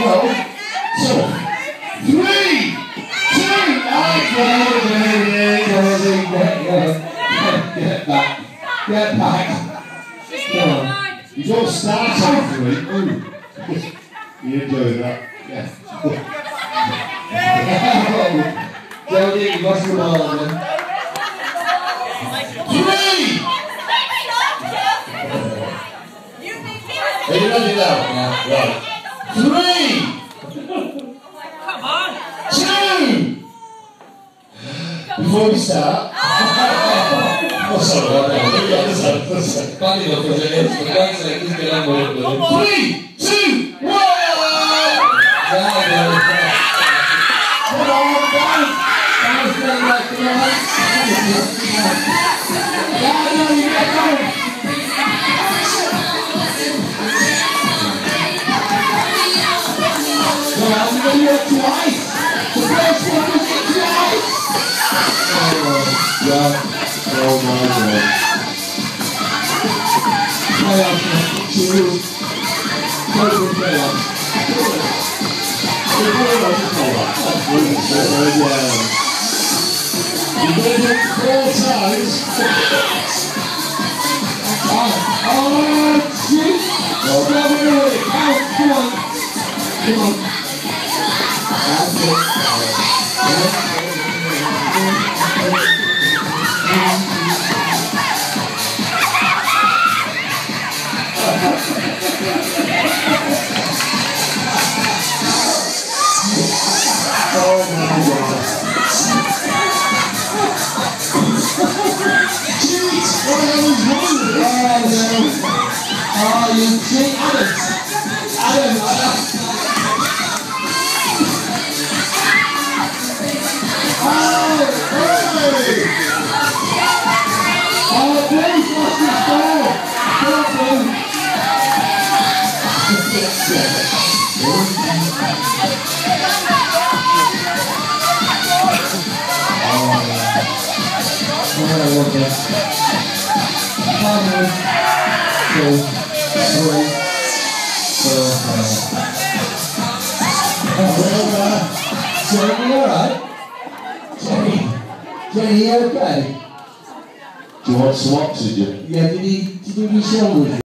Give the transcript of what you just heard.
No. Two. Three. Two. Geraldine, get, get, get back. Get back. Come on. You don't start three. Ooh. You enjoy that. Yeah. Geraldine, you lost the ball again. Three. Are you ready now? Yeah. Right. Come on! Two. Before we start. oh, sorry. I know. You understand. It. Three, two, one. God. Oh, my God. Playoff, choose. Total playoff. The was a colour. Oh, yeah. To do it four times. Come on. Come on. Oh, you cheat. Adam. Jenny, you you okay? Do you want some oxygen? Yeah, shoulders?